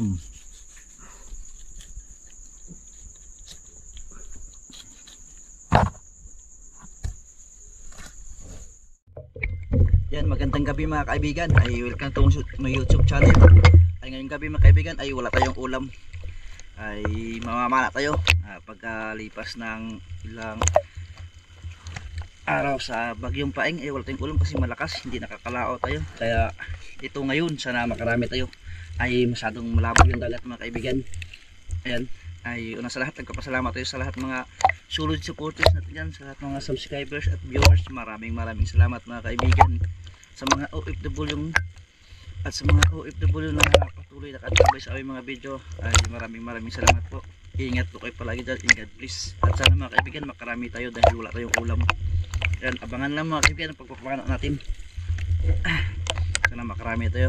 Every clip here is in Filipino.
ulam. Yan, magandang gabi mga kaibigan. Ay, welcome to my YouTube channel. Ay, ngayong gabi mga kaibigan, ay wala tayong ulam. Ay, mamamana tayo. Ah, pagkalipas ng ilang araw sa bagyong paing, ay wala tayong ulam kasi malakas. Hindi nakakalao tayo. Kaya, ito ngayon, sana makarami tayo. Ay, masyadong malabo yung dagat mga kaibigan. Ayan. Ay, una sa lahat, nagpapasalamat tayo sa lahat mga solid supporters natin dyan, sa lahat mga subscribers at viewers. Maraming maraming salamat mga kaibigan sa mga OFW at sa mga OFW na patuloy nakatambay sa aming mga video ay maraming maraming salamat po ingat po kayo palagi dyan ingat please at sana mga kaibigan makarami tayo dahil wala tayong ulam yan abangan lang mga kaibigan ang pagpapakano natin sana makarami tayo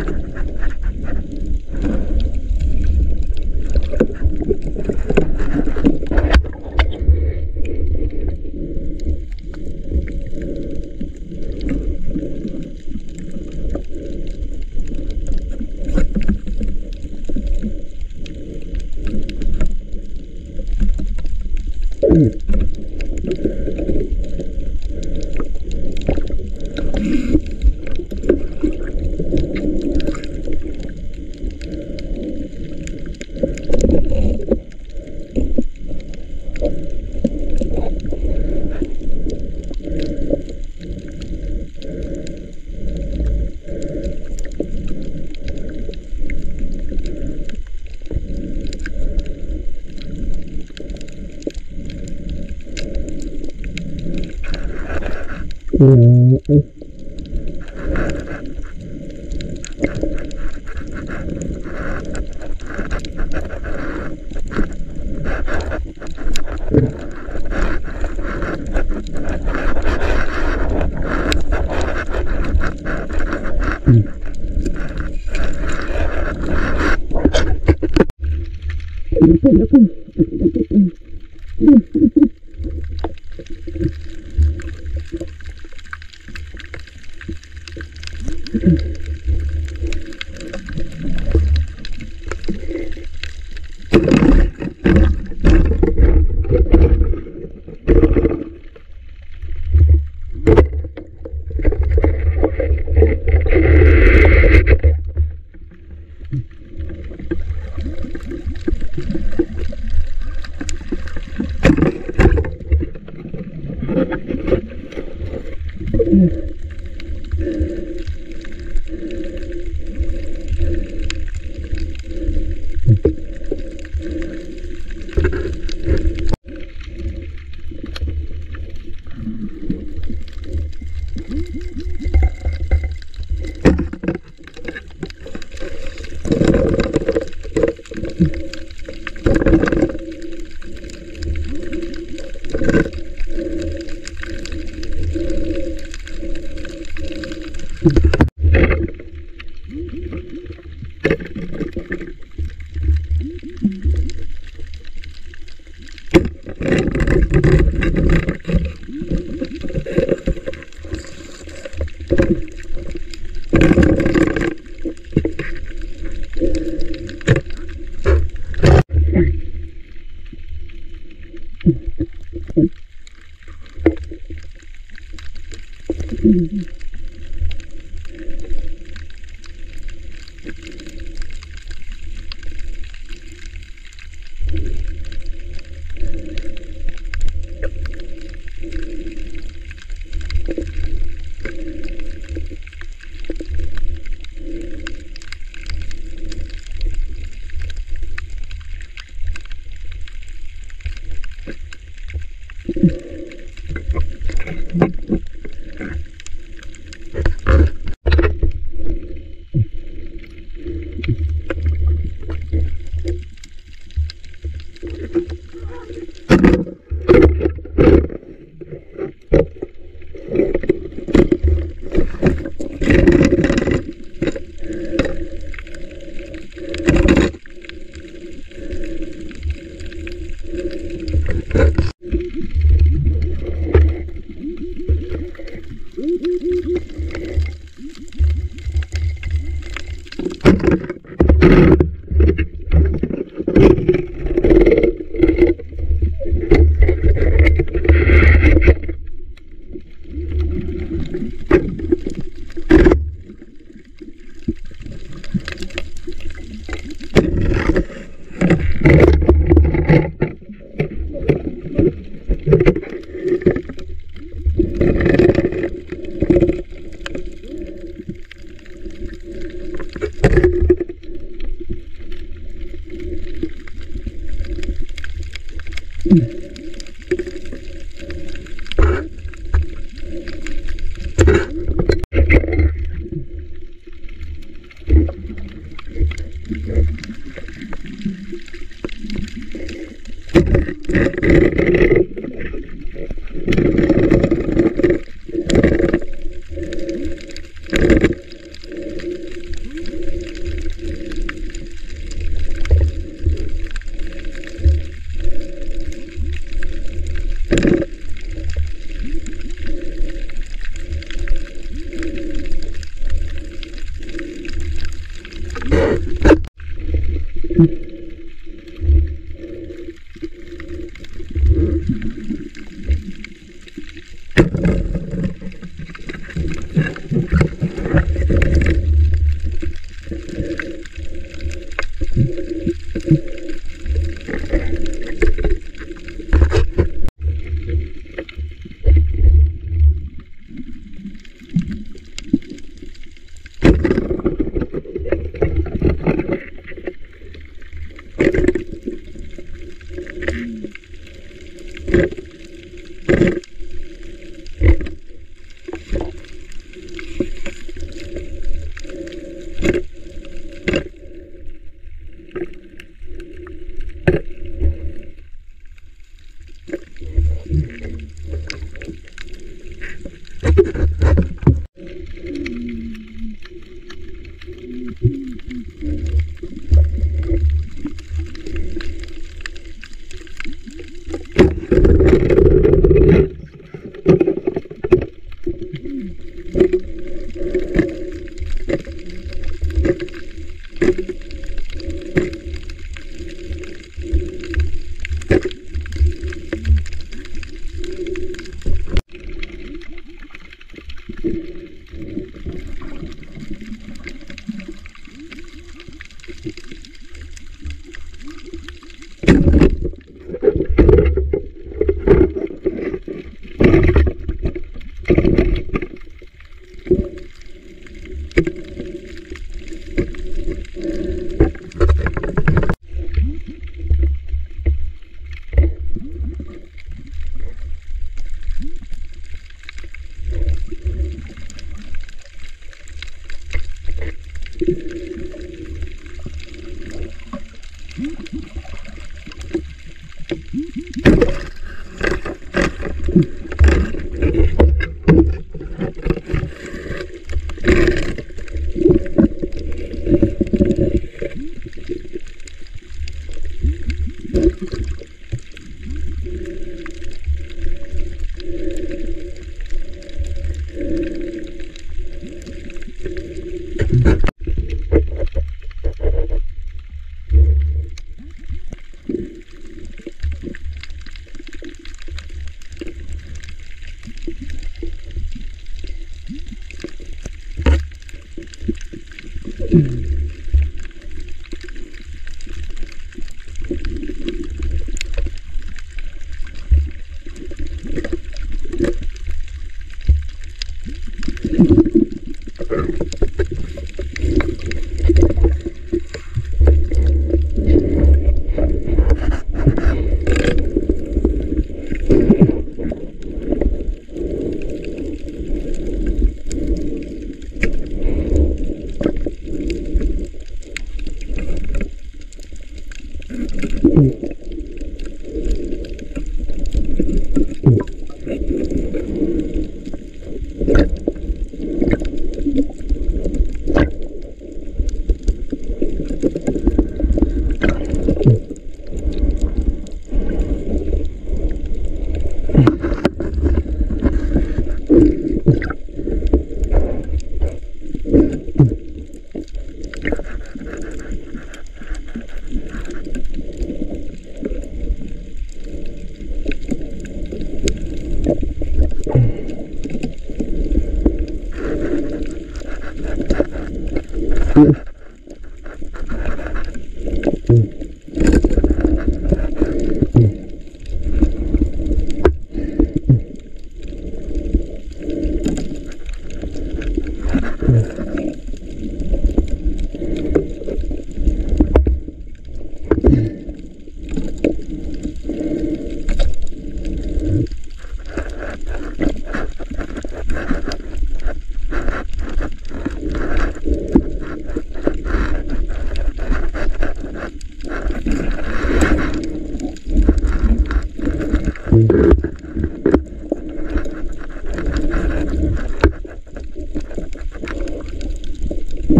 Network. Mm-hmm.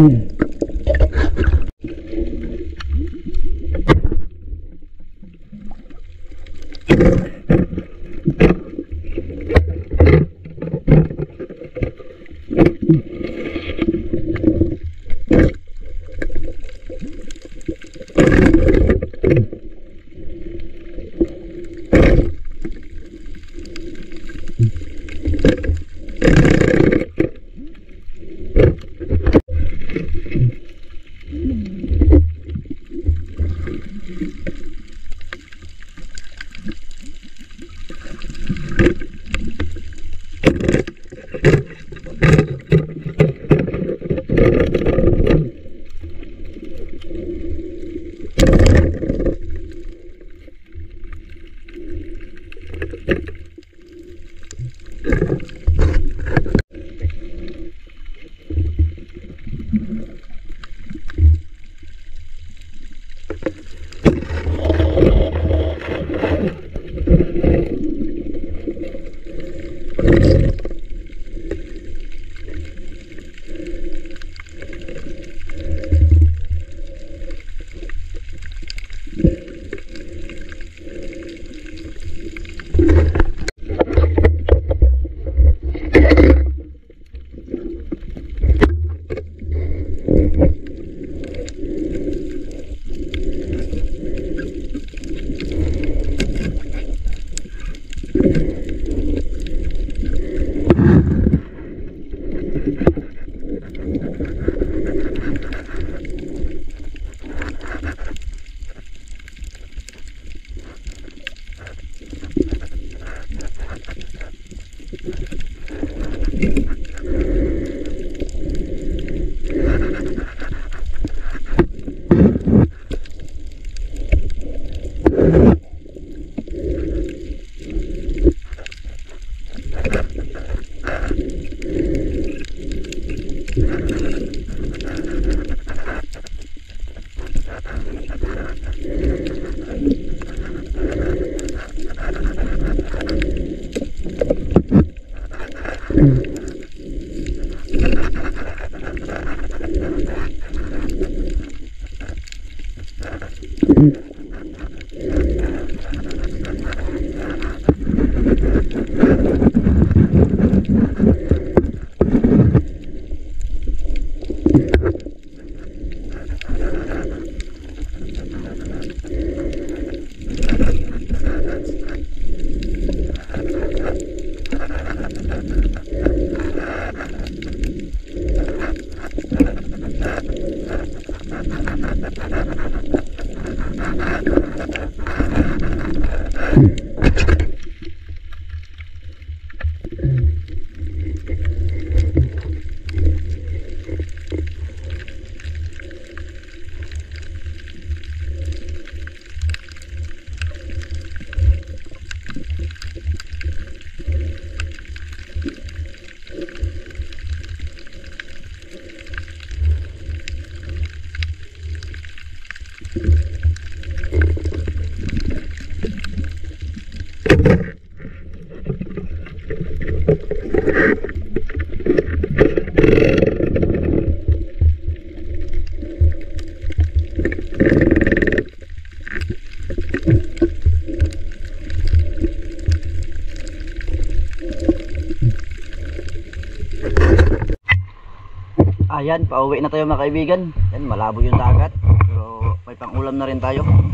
Mm-hmm. Ayan, pauwi na tayo mga kaibigan. Yan, malabo yung dagat. Pero may pangulam na rin tayo.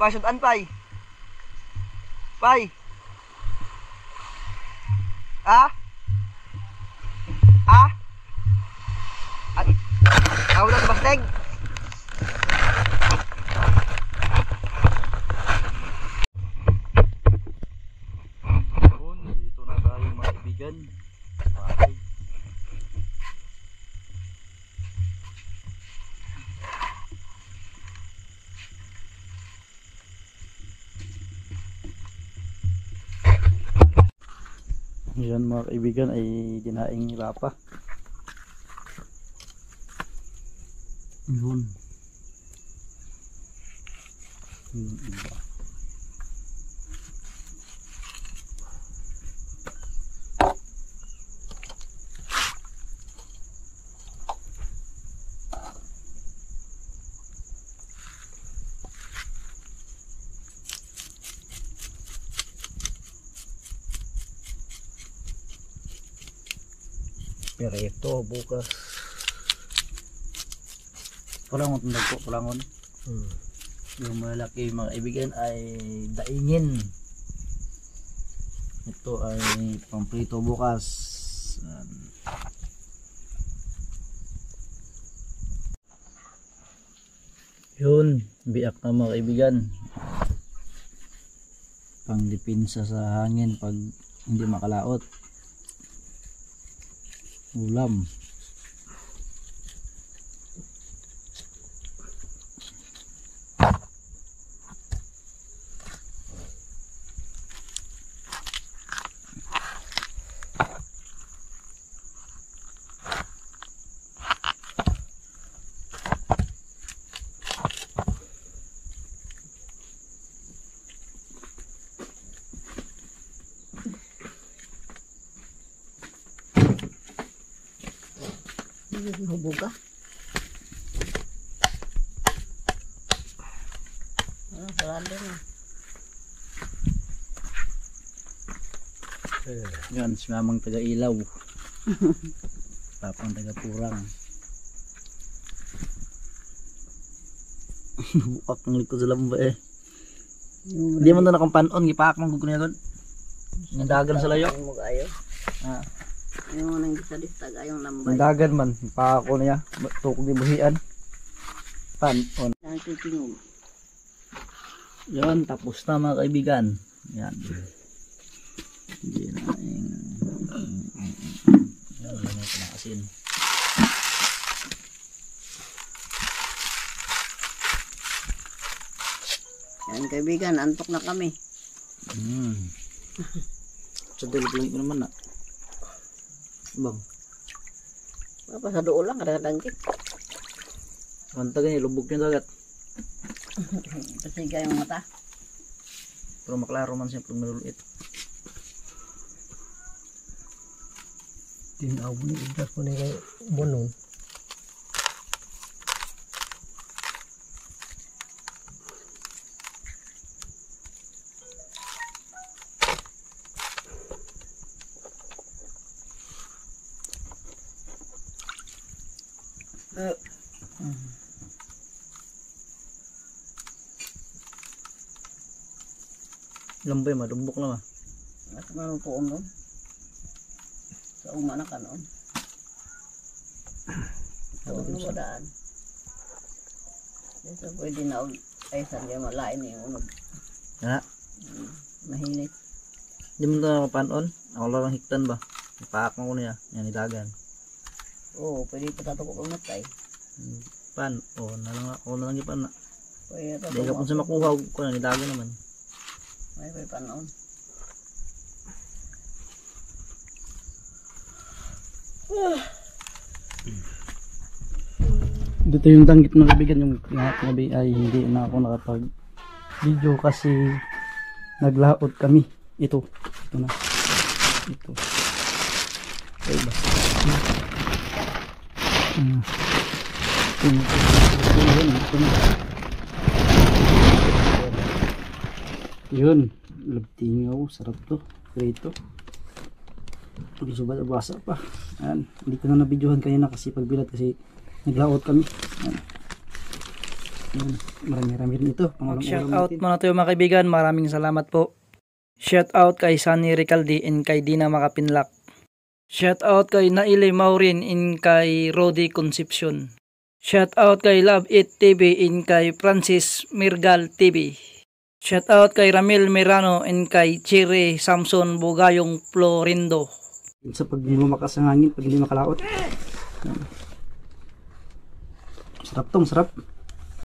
Pai, sudan pai. Pai. Ah? Ah? At, ako na sa basteg. Yan mga kaibigan ay dinaing ni Papa. Yun. Yung iba. Pero ito bukas. Pulangon tundag po, pulangon. Yung malaki mga kaibigan ay daingin. Ito ay pamprito bukas. Yun, biak na mga kaibigan. Pangdipinsa sa hangin pag hindi makalaot ulam Ka. Ah, sarado na. yan si mamang taga ilaw papang taga purang bukat ng likod sa lamba eh. Hindi mo na nakampanon gipak mong kukunin doon yung dagan sa layo. mag-ayo. Ah, Yung nang gisa-distag ayong yung lambay. dagan man pako niya tukog di buhian panon Ang titingog. Yan, tapos na mga kaibigan. Yan. Hindi na yung... Yan, yan yung pinakasin. Yan kaibigan, antok na kami. Hmm. Sa dalog lang naman na. Bang, Apa sa doon lang, kadang-kadang kanta ganyan, lubog yung dagat. Pasiga yung mata. Pero maklaro man siya pag maluluit. Tinaw ni idas mo ni kay bunong. Lambay, madumbok na ma. At meron po noon. Sa uma na ka noon. Sa una mo daan. Dito pwede na ay saan niya malain yung unog. Nga, Mahinit. di mo na mapanon. Ako lang hiktan ba? Ipaak mo ko niya. Yan, idagan. Oo, pwede pa tato ko matay. Pan, o, na lang ako na lang ipan na. Pwede tato Di ka po sa makuha ko na, idagan naman. May may panoon. Dito yung danggit na kaibigan yung lahat gabi ay hindi na ako nakapag video kasi naglaot kami. Ito. Ito na. Ito. Okay ba? Hmm. Yun. Labtingaw. Sarap to. Prito. Medyo basa pa. Ayan. Hindi ko na nabidyohan kanina kasi pagbilat kasi naglaot kami. Ayan. Ayan. Marami-rami rin ito. Shout out muna tayo mga kaibigan. Maraming salamat po. Shout out kay Sunny Recaldi and kay Dina Makapinlak. Shout out kay Naile Maurin in kay Rodi Concepcion. Shout out kay Love It TV in kay Francis Mirgal TV. Shout out kay Ramil Mirano in kay Chiri Samson Bugayong Florindo. sa pag lumakas ang hangin, pag hindi makalaot. Sarap tong, sarap.